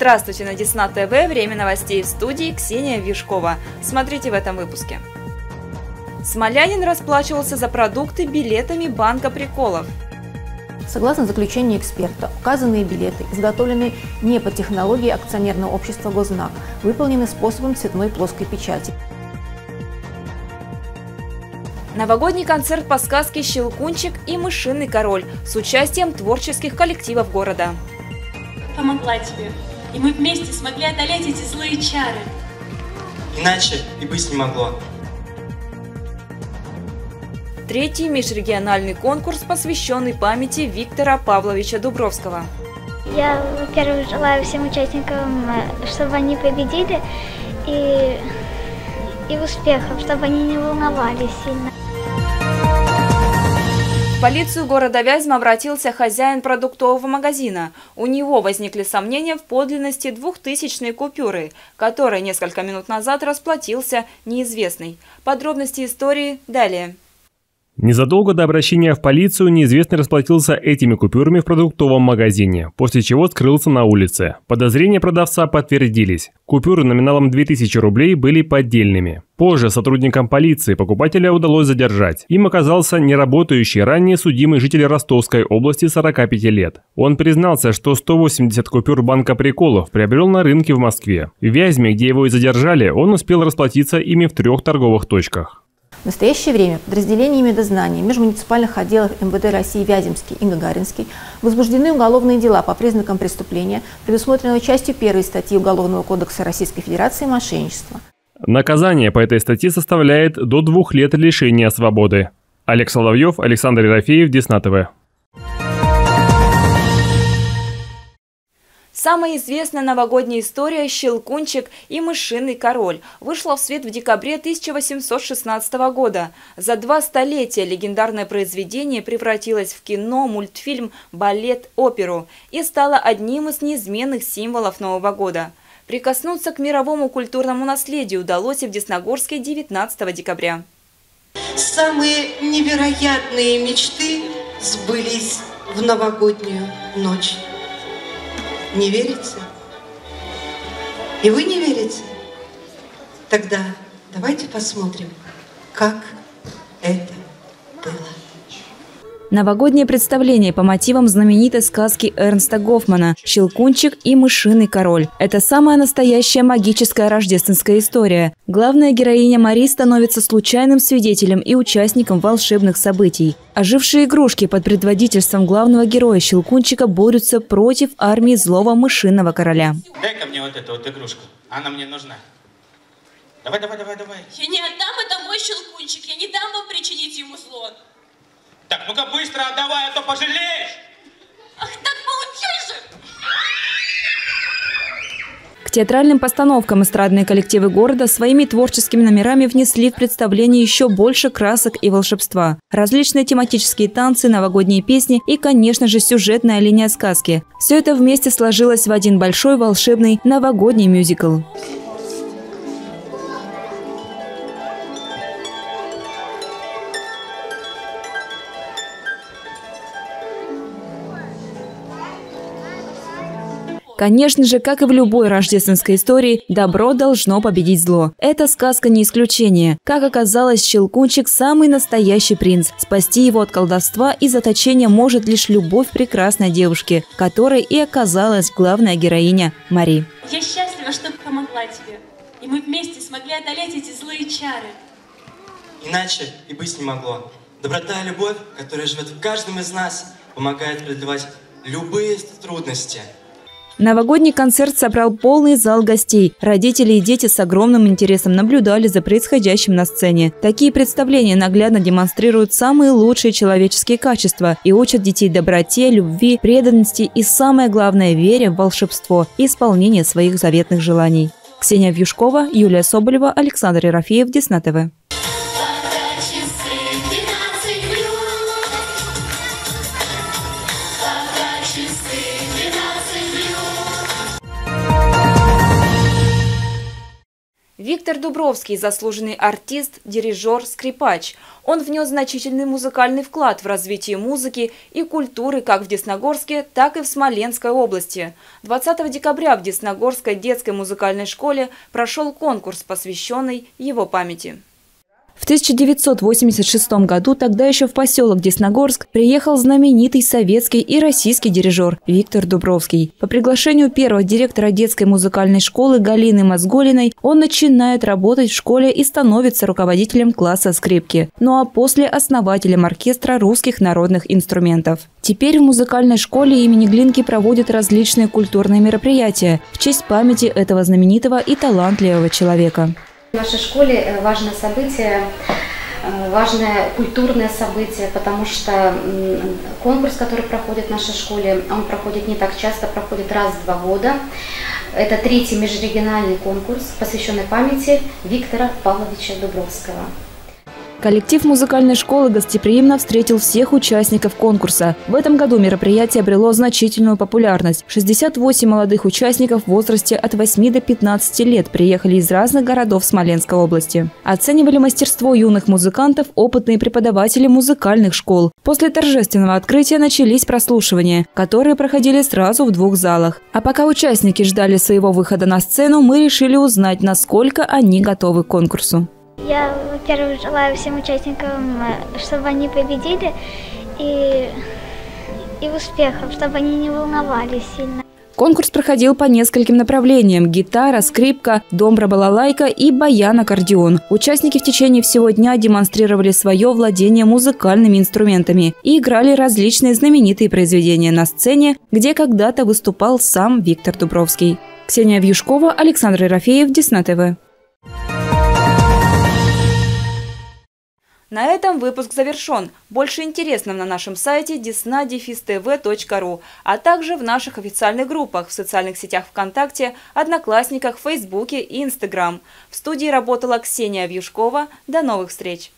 Здравствуйте на Десна ТВ. Время новостей в студии Ксения Вишкова. Смотрите в этом выпуске. Смолянин расплачивался за продукты билетами Банка приколов. Согласно заключению эксперта, указанные билеты изготовлены не по технологии акционерного общества «Гознак», выполнены способом цветной плоской печати. Новогодний концерт по сказке «Щелкунчик» и «Мышиный король» с участием творческих коллективов города. Помогла тебе, и мы вместе смогли одолеть эти злые чары. Иначе и быть не могло. Третий межрегиональный конкурс, посвященный памяти Виктора Павловича Дубровского. Я, во-первых, желаю всем участникам, э, чтобы они победили и, и успехов, чтобы они не волновались сильно. В полицию города Вязьма обратился хозяин продуктового магазина. У него возникли сомнения в подлинности двухтысячной купюры, которой несколько минут назад расплатился неизвестный. Подробности истории далее. Незадолго до обращения в полицию неизвестный расплатился этими купюрами в продуктовом магазине, после чего скрылся на улице. Подозрения продавца подтвердились. Купюры номиналом 2000 рублей были поддельными. Позже сотрудникам полиции покупателя удалось задержать. Им оказался неработающий ранее судимый житель Ростовской области 45 лет. Он признался, что 180 купюр банка приколов приобрел на рынке в Москве. В Вязьме, где его и задержали, он успел расплатиться ими в трех торговых точках. В настоящее время подразделениями дознания межмуниципальных отделов МВД России Вяземский и Гагаринский возбуждены уголовные дела по признакам преступления, предусмотренного частью 1 статьи Уголовного кодекса Российской Федерации «Мошенничество». Наказание по этой статье составляет до двух лет лишения свободы. Олег Соловьев, Александр Ерофеев, Десна ТВ. Самая известная новогодняя история «Щелкунчик и мышиный король» вышла в свет в декабре 1816 года. За два столетия легендарное произведение превратилось в кино, мультфильм, балет, оперу и стало одним из неизменных символов Нового года. Прикоснуться к мировому культурному наследию удалось и в Десногорске 19 декабря. Самые невероятные мечты сбылись в новогоднюю ночь. Не верите? И вы не верите? Тогда давайте посмотрим, как это. Новогоднее представление по мотивам знаменитой сказки Эрнста Гофмана «Щелкунчик и мышиный король». Это самая настоящая магическая рождественская история. Главная героиня Мари становится случайным свидетелем и участником волшебных событий. Ожившие игрушки под предводительством главного героя Щелкунчика борются против армии злого мышиного короля. Дай-ка мне вот эту вот игрушку. Она мне нужна. Давай, давай, давай, давай. Я не отдам это мой щелкунчик, я не дам вам причинить ему зло. Так, ну-ка быстро отдавай, а то пожалеешь. Ах, так получай же! К театральным постановкам эстрадные коллективы города своими творческими номерами внесли в представление еще больше красок и волшебства. Различные тематические танцы, новогодние песни и, конечно же, сюжетная линия сказки. Все это вместе сложилось в один большой волшебный новогодний мюзикл. Конечно же, как и в любой рождественской истории, добро должно победить зло. Эта сказка не исключение. Как оказалось, Щелкунчик – самый настоящий принц. Спасти его от колдовства и заточения может лишь любовь прекрасной девушки, которой и оказалась главная героиня Мари. Я счастлива, что помогла тебе. И мы вместе смогли одолеть эти злые чары. Иначе и быть не могло. Доброта и любовь, которая живет в каждом из нас, помогает преодолевать любые трудности – Новогодний концерт собрал полный зал гостей. Родители и дети с огромным интересом наблюдали за происходящим на сцене. Такие представления наглядно демонстрируют самые лучшие человеческие качества и учат детей доброте, любви, преданности и, самое главное, вере в волшебство и исполнение своих заветных желаний. Ксения Вьюшкова, Юлия Соболева, Александр Ерофеев, Десна ТВ. Виктор Дубровский – заслуженный артист, дирижер, скрипач. Он внес значительный музыкальный вклад в развитие музыки и культуры как в Десногорске, так и в Смоленской области. 20 декабря в Десногорской детской музыкальной школе прошел конкурс, посвященный его памяти. В 1986 году тогда еще в поселок Десногорск приехал знаменитый советский и российский дирижер Виктор Дубровский. По приглашению первого директора детской музыкальной школы Галины Мозголиной он начинает работать в школе и становится руководителем класса скрипки, ну а после основателем оркестра русских народных инструментов. Теперь в музыкальной школе имени Глинки проводят различные культурные мероприятия в честь памяти этого знаменитого и талантливого человека. В нашей школе э, важное событие, э, важное культурное событие, потому что конкурс, который проходит в нашей школе, он проходит не так часто, проходит раз в два года. Это третий межрегиональный конкурс, посвященный памяти Виктора Павловича Дубровского. Коллектив музыкальной школы гостеприимно встретил всех участников конкурса. В этом году мероприятие обрело значительную популярность. 68 молодых участников в возрасте от 8 до 15 лет приехали из разных городов Смоленской области. Оценивали мастерство юных музыкантов опытные преподаватели музыкальных школ. После торжественного открытия начались прослушивания, которые проходили сразу в двух залах. А пока участники ждали своего выхода на сцену, мы решили узнать, насколько они готовы к конкурсу. Я, во-первых, желаю всем участникам, э, чтобы они победили и, и успехов, чтобы они не волновались сильно. Конкурс проходил по нескольким направлениям – гитара, скрипка, домбра-балалайка и баян-аккордеон. Участники в течение всего дня демонстрировали свое владение музыкальными инструментами и играли различные знаменитые произведения на сцене, где когда-то выступал сам Виктор Дубровский. Ксения Вьюшкова, Александр Ерофеев, Десна ТВ. На этом выпуск завершен. Больше интересного на нашем сайте desna-tv.ru, а также в наших официальных группах в социальных сетях ВКонтакте, Одноклассниках, Фейсбуке и Инстаграм. В студии работала Ксения Вьюшкова. До новых встреч!